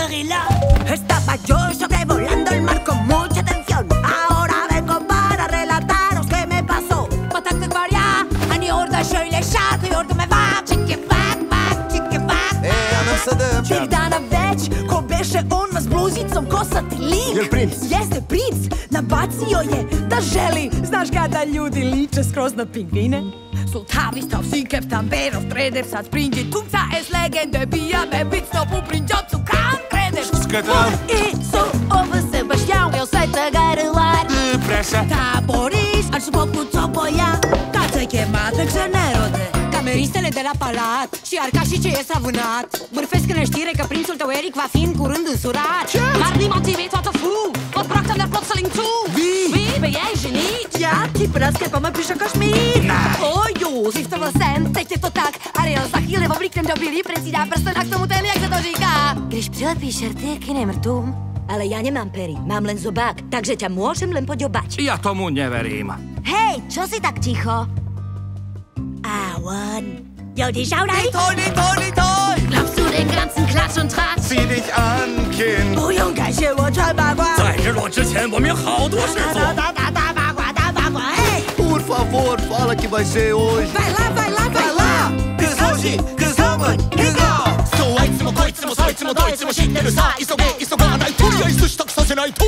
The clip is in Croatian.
c'est quoi la rumeur est là Estaba yo sobrevolando el mar con mucha atención. Ahora vengo para relataros qué me pasó. Bataklık var ya hani orada şöyle şarkıyordum ve bak Çiki bak bak çiki bak E, anımsadım. Bih dana već, ko beše on s bluzicom kosati lik. Jel princ? Jeste princ, nabacio je da želi. Znaš kada ljudi liče skroz na pingvine? Så tar vi stav sin kapten Berov att springet tungt så es legende Bia med bitstopp och prinjot så Gatar Isso, ouve Sebastião, eu sei tagarelar Depressa Taboris, ar subocu țopoia Ca ți-ai chemat în generode Cameristele de la palat? Și arcașii ce e s-a vânat Bârfesc în știre că prințul tău Eric va fi în curând însurat. Ce? Dar din motive toată fu Od brockta ne plot să-l tu Vi Vi, be ei женить Я типраска пома пиша кошмир Ой, Юзик, то сен, так je to tak Ariel, za chvíli obliknem dobrý líp, presídá prsten a k tomu ten, jak se to říká Když přilepíš šerty k iným rtům Ale ja nemám pery, mám len zobák Takže ťa môžem len poďobať Ja tomu neverím. Hej, čo si tak ticho? Auen Jo, die schau dig Toni, Toni, Toni. Glaubst du den ganzen Klatsch und Tratsch? Zieh dich an, Kind. 不用感谢我穿八卦在日落之前，我们有好多事做。打打打八卦打八卦嘿 Por favor, fala que vai ser hoje. Vai lá, vai lá, vai lá Cause hoje, cause いつもそいつもどいつも知ってる。さ急げ急がないとりあえず支度させないと。